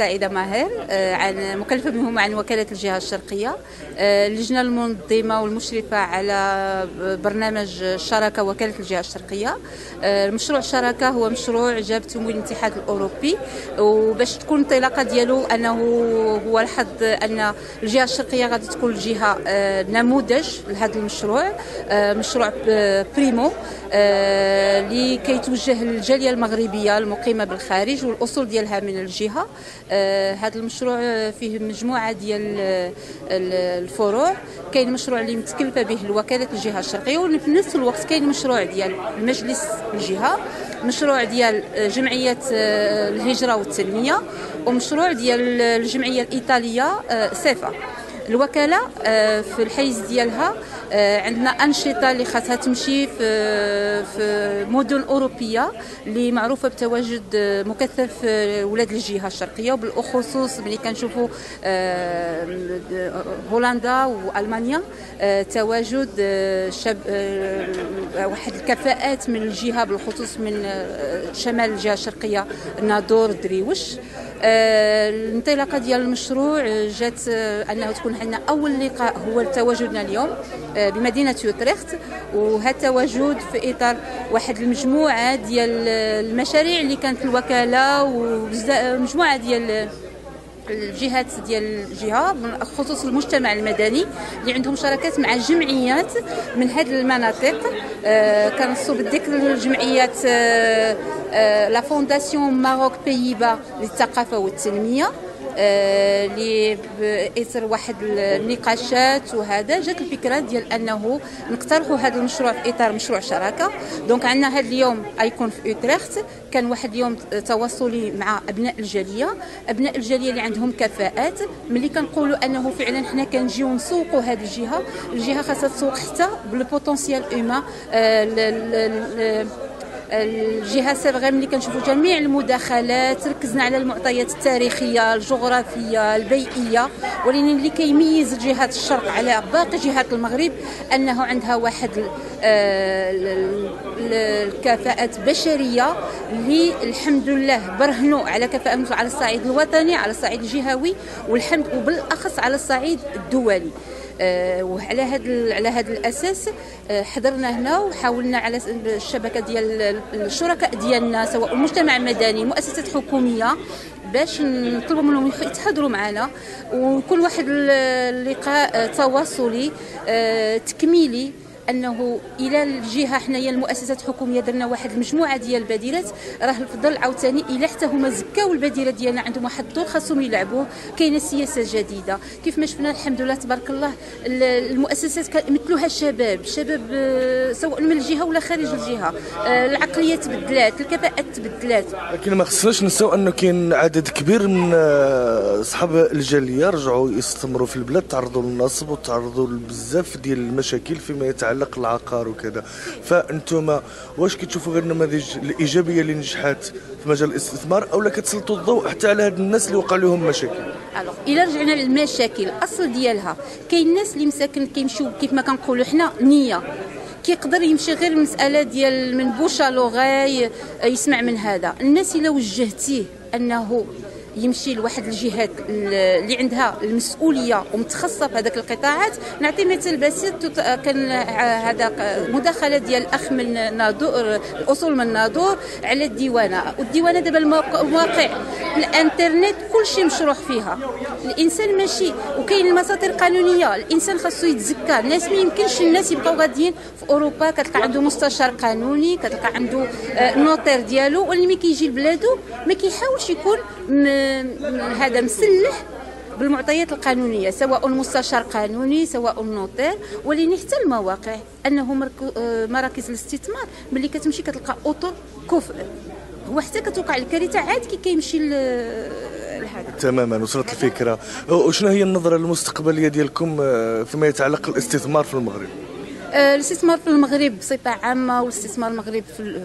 سعيدة ماهر آه، عن مكلفة بمهمة عن وكالة الجهة الشرقية آه، اللجنة المنظمة والمشرفة على برنامج الشراكة وكالة الجهة الشرقية. آه، مشروع الشراكة هو مشروع جاب تمويل الاتحاد الأوروبي وباش تكون الانطلاقة ديالو أنه هو الحظ أن الجهة الشرقية غادي تكون جهة نموذج لهذا المشروع مشروع بريمو لكي توجه للجالية المغربية المقيمة بالخارج والأصول ديالها من الجهة. آه، هذا المشروع فيه مجموعة ديال الفروع. كاين مشروع اللي متكلفة به الوكالة الجهة الشرقية وفي نفس الوقت كاين مشروع ديال مجلس الجهة مشروع ديال جمعية آه، الهجرة والتنمية ومشروع ديال الجمعية الإيطالية آه، سيفا. الوكالة في الحيز ديالها آه، عندنا أنشطة اللي خاصها تمشي في في مدن أوروبية اللي معروفة بتواجد مكثف في ولاد الجهة الشرقية وبالخصوص ملي كنشوفوا آه، هولندا وألمانيا آه، تواجد شاب واحد الكفاءات من الجهة بالخصوص من شمال الجهة الشرقية نادور دريوش. الانطلاقة ديال المشروع جات انه تكون عندنا أول لقاء هو تواجدنا اليوم. بمدينة يوتريخت وهذا التواجد في إطار واحد المجموعة ديال المشاريع اللي كانت الوكالة ومجموعه ديال الجهات ديال الجهة خصوص المجتمع المدني اللي عندهم شراكات مع جمعيات من هذه المناطق. آه كنصوا بالذكر الجمعيات آه آه la fondation Maroc بييبا للثقافة والتنمية. اللي بإثر واحد النقاشات وهذا جات الفكرة ديال أنه نقترحوا هذا المشروع في إطار مشروع شراكة. donc عندنا هذا اليوم أيكون في اوتريخت كان واحد اليوم تواصلي مع أبناء الجالية. أبناء الجالية اللي عندهم كفاءات. ملي كنقولوا أنه فعلا حنا كنجيو نسوقوا هذه الجهة. الجهة خاصها تسوق حتى بال potentiel اوما الجهة السابقه ملي كنشوفوا جميع المداخلات ركزنا على المعطيات التاريخية الجغرافية البيئية ولكن اللي كيميز جهات الشرق على باقي جهات المغرب أنه عندها واحد آه، الكفاءات بشرية اللي الحمد لله برهنوا على كفاءة على الصعيد الوطني على الصعيد الجهوي والحمد وبالأخص على الصعيد الدولي. وعلى هذا على هذا الأساس آه، حضرنا هنا وحاولنا على الشبكة ديال الشركاء ديالنا سواء المجتمع المدني مؤسسات حكومية باش نطلبوا منهم يتحضروا معنا. ويكون واحد اللقاء تواصلي آه، تكميلي أنه إلى الجهة حنايا المؤسسات الحكومية درنا واحد المجموعة ديال البديلات راه الفضل عاوتاني إلى حتى هما زكاو البديله ديالنا عندهم واحد الدور خاصهم يلعبوه. كاينة سياسة جديدة. كيف ما شفنا الحمد لله تبارك الله المؤسسات كيمثلوها الشباب. شباب آه، سواء من الجهة ولا خارج الجهة. آه، العقلية تبدلات الكفاءات تبدلات. لكن ما خصناش نساو انه كاين عدد كبير من آه، أصحاب الجالية رجعوا يستمروا في البلاد تعرضوا للنصب وتعرضوا لبزاف ديال المشاكل فيما يتعلق يتعلق العقار وكذا. فانتم واش كتشوفوا غير النماذج الإيجابية اللي نجحات في مجال الاستثمار أو لا كتسلطوا الضوء حتى على هاد الناس اللي وقع لهم مشاكل؟ alors إلا رجعنا للمشاكل الأصل ديالها كاين الناس اللي مساكن كيمشيو كيف ما كنقولوا حنا نية. كيقدر يمشي غير المسألة ديال من بوشا لوغاي يسمع من هذا. الناس إلا وجهتيه أنه يمشي لواحد الجهات اللي عندها المسؤولية ومتخصصة في هذاك القطاعات. نعطي مثال بسيط. كان هذا مداخلة ديال الأخ من نادور الأصول من نادور على الديوانة. والديوانة دابا المواقع الانترنت كل شيء مشروح فيها. الإنسان ماشي وكاين المساطر القانونية. الإنسان خاصو يتزكى الناس ما يمكنش الناس يبقاو غاديين في أوروبا كتلقى عنده مستشار قانوني كتلقى عنده آه، notaire ديالو. ولكن كيجي لبلادو ما كيحاولش يكون هذا مسلح بالمعطيات القانونية سواء مستشار قانوني سواء notaire ولكن حتى المواقع أنه آه، مراكز الاستثمار ملي كتمشي كتلقى اطر كفء وحتى كتوقع الكارثة عاد كي كيمشي لهذا تماما وصلت الفكرة. وشنو هي النظرة المستقبلية ديالكم آه، فيما يتعلق الاستثمار في المغرب؟ الاستثمار في المغرب بصفة عامة والاستثمار المغرب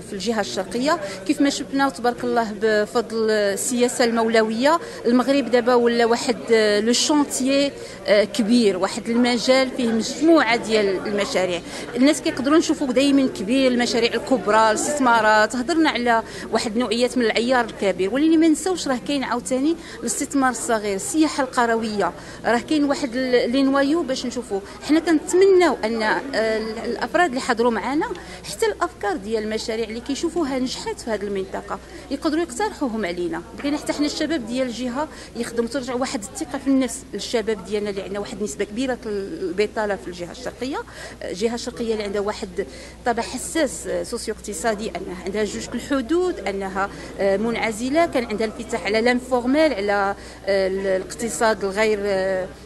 في الجهة الشرقية. كيف ما شفنا تبارك الله بفضل السياسة المولوية. المغرب دابا ولا واحد آه، لو شونتيي آه، كبير واحد المجال فيه مجموعة ديال المشاريع. الناس كيقدروا نشوفوا دائما كبير المشاريع الكبرى الاستثمارات. هضرنا على واحد نوعيات من العيار الكبير. ولكن ما نساوش راه كاين عاوتاني الاستثمار الصغير السياحة القروية. راه كاين واحد les noyaux باش نشوفوا حنا كنتمناو أن الأفراد اللي حضروا معنا حتى الأفكار ديال المشاريع اللي كيشوفوها نجحت في هذه المنطقة. يقدروا يقترحوهم علينا. بغينا حتى حنا الشباب ديال الجهه يخدموا ترجع واحد الثقة في النفس للشباب ديالنا اللي عندنا واحد نسبة كبيرة البطالة في الجهة الشرقية. الجهه الشرقيه اللي عندها واحد طابع حساس socio اقتصادي أنها عندها جوج الحدود أنها منعزلة كان عندها الانفتاح على l'informel على الاقتصاد الغير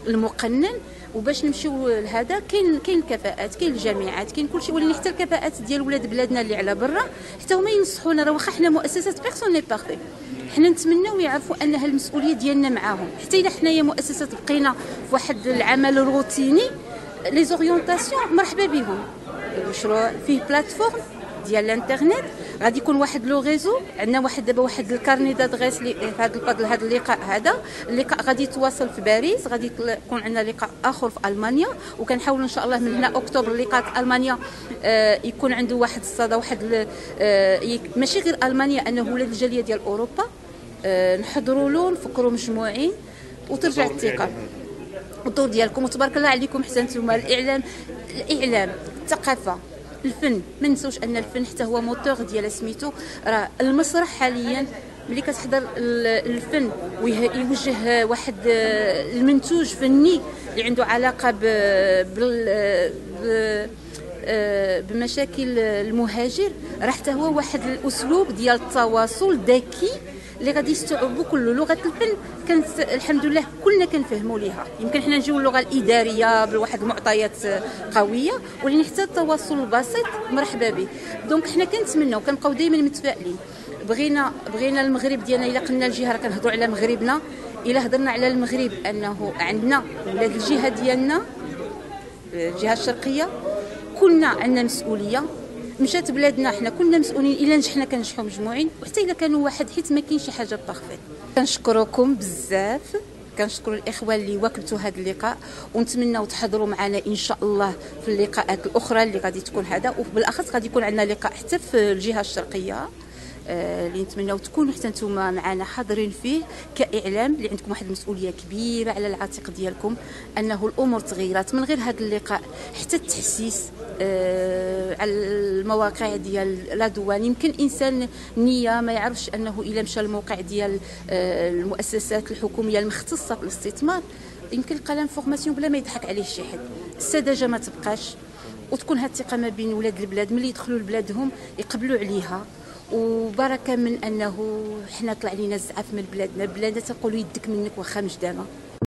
المقنن. وباش نمشيو لهذا كاين كاين الكفاءات كاين الجامعات كاين كلشي. ولكن حتى الكفاءات ديال ولاد بلادنا اللي على برا حتى هما ينصحونا. راه واخا حنا مؤسسات personne n'est parfait حنا نتمناو يعرفوا ان المسؤولية ديالنا معاهم. حتى إلا حنايا مؤسسات بقينا في واحد العمل روتيني les orientations مرحبا بهم. المشروع فيه plateforme ديال الانترنت. غادي يكون واحد le réseau عندنا واحد دابا واحد ال carnet d'adresses في هذا هذا اللقاء هذا. اللقاء غادي يتواصل في باريس غادي يكون عندنا لقاء آخر في ألمانيا. وكنحاولوا إن شاء الله من هنا أكتوبر اللقاء في ألمانيا آه يكون عنده واحد الصدى واحد آه ماشي غير ألمانيا أنه ولاد الجالية ديال أوروبا. آه نحضروا له نفكروا مجموعين وترجع الثقة. الدور ديالكم. وتبارك الله عليكم حسنتم. الاعلام الإعلام الثقافة. الفن. ما نسوش أن الفن حتى هو موتور ديال سميتو. راه المسرح حاليا ملي كتحضر الفن ويوجه واحد المنتوج فني اللي عنده علاقة ب بمشاكل المهاجر راه حتى هو واحد الأسلوب ديال التواصل ذكي اللي غادي يستوعبوا كل لغة الفن. كانت الحمد لله كلنا كنفهموا ليها. يمكن حنا نجيو اللغة الإدارية بواحد المعطيات قوية ولكن حتى التواصل البسيط مرحبا به. donc حنا كنتمناو كنبقاو دائما متفائلين. بغينا بغينا المغرب ديالنا إلا قلنا الجهة راه كنهضروا على مغربنا إلا هضرنا على المغرب أنه عندنا ولاد الجهة ديالنا الجهة الشرقية كلنا عندنا مسؤولية. مشات بلادنا حنا كلنا مسؤولين إلا نجحنا كنجحوا مجموعين. وحتى إلا كانوا واحد حيت ما كاين شي حاجة parfaite. كنشكركم بزاف. كنشكر الاخوان اللي واكبتوا هذا اللقاء. ونتمنوا تحضروا معنا إن شاء الله في اللقاءات الأخرى اللي غادي تكون هذا. وبالأخص غادي يكون عندنا لقاء حتى في الجهة الشرقية. آه، اللي نتمناو تكونوا حتى نتوما معنا حاضرين فيه كإعلام. اللي عندكم واحد المسؤولية كبيرة على العاتق ديالكم. أنه الأمور تغيرات من غير هذا اللقاء. حتى التحسيس على المواقع ديال لا دوان. يمكن إنسان نية ما يعرفش أنه إلا مشى الموقع ديال آه، المؤسسات الحكومية المختصة في الاستثمار يمكن يلقى لانفورماسيون بلا ما يضحك عليه شي حد. السذاجه ما تبقاش. وتكون هاد الثقة ما بين ولاد البلاد ملي يدخلوا لبلادهم يقبلوا عليها. وبركة من أنه حنا طلع لينا الزعاف من بلادنا بلادنا تقولوا يدك منك واخا مجدامه